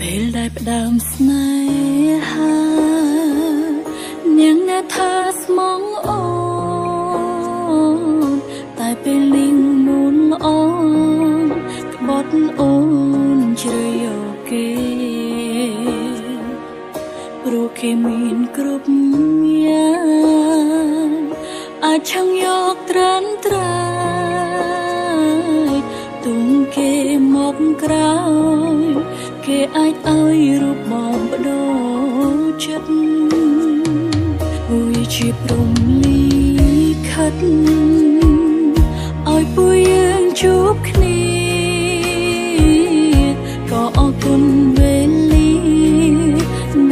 ពេលដែលផ្ដើមស្នេហានាងណែថាស្មងអូនតែពេលលីងនួនអូនក្បត់អូនជ្រៅយកគេព្រោះគេមានគ្រប់យ៉ាងអាចឆឹងយកត្រានត្រាយទុំគេមកក្រោយ គេអាចឲ្យរូបបងបដូរចិត្តជាព្រំលីខិតឲ្យពួកយើងជួបគ្នាក៏អរគុណវេលា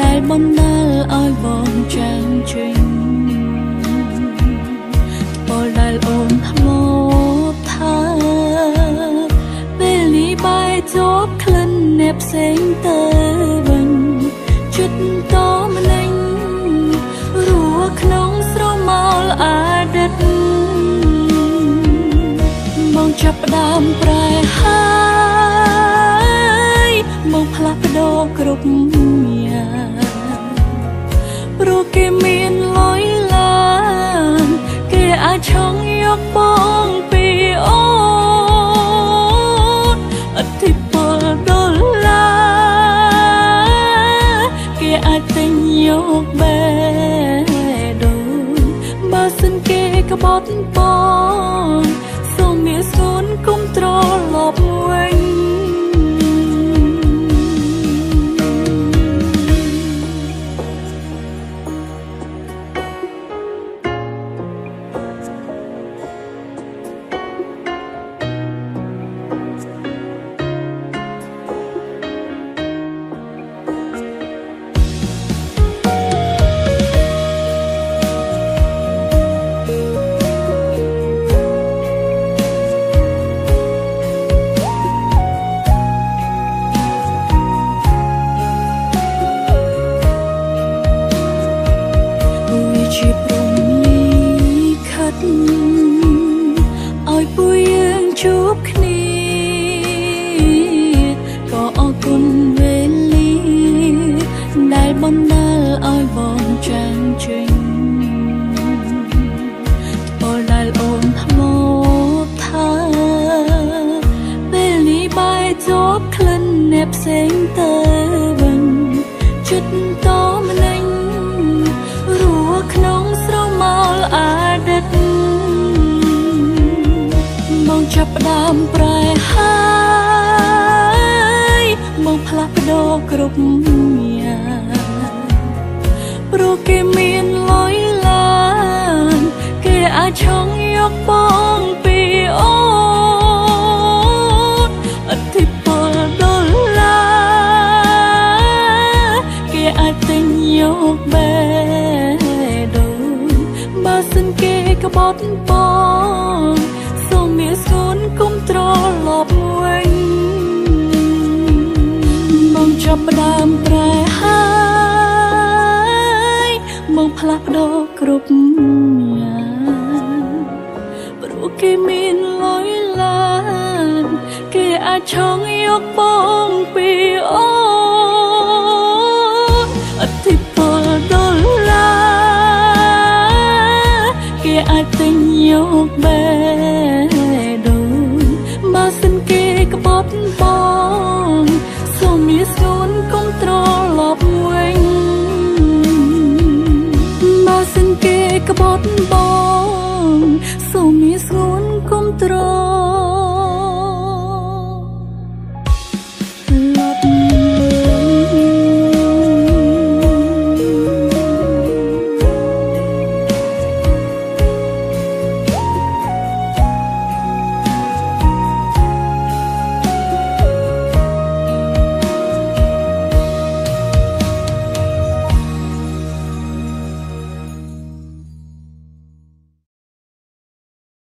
ដែលបណ្ដាលឲ្យបងចាំ អ្នកផ្សេងទៅវិញចិត្តតម្នាក់ចាប់ផ្ដើមប្រែហើយមកផ្លាស់ប្ដូរគ្រប់យ៉ាងព្រោះគេមានលុយឡានគេអាចឆងយកបង យកបេដូងបើសិនគេក្បត់បង អរគុណវេលាដែលបណ្ដាលឲ្យបងចាំងចេញពលដែលអូនធ្លាប់ថាពេលនេះបាយជាប់ក្លិនអ្នកផ្សេងទៅវិញចិត្តតចាប់ផ្ដើមប្រែហើយមកផ្លាស់ប្ដូរគ្រប់យ៉ាងព្រោះគេមានលុយឡានគេអាចឆងយកបងពីអូនអធិពលដុល្លារគេអាចទិញយកបេដូងបើសិនគេក្បត់បង ចាប់ផ្ដើមប្រែហើយមកផ្លាស់ប្ដូរគ្រប់យ៉ាងព្រោះគេមានលុយឡានគេអាចឆងយកបងពីអូអធិពលដុល្លារគេអាចទិញយកបេ ន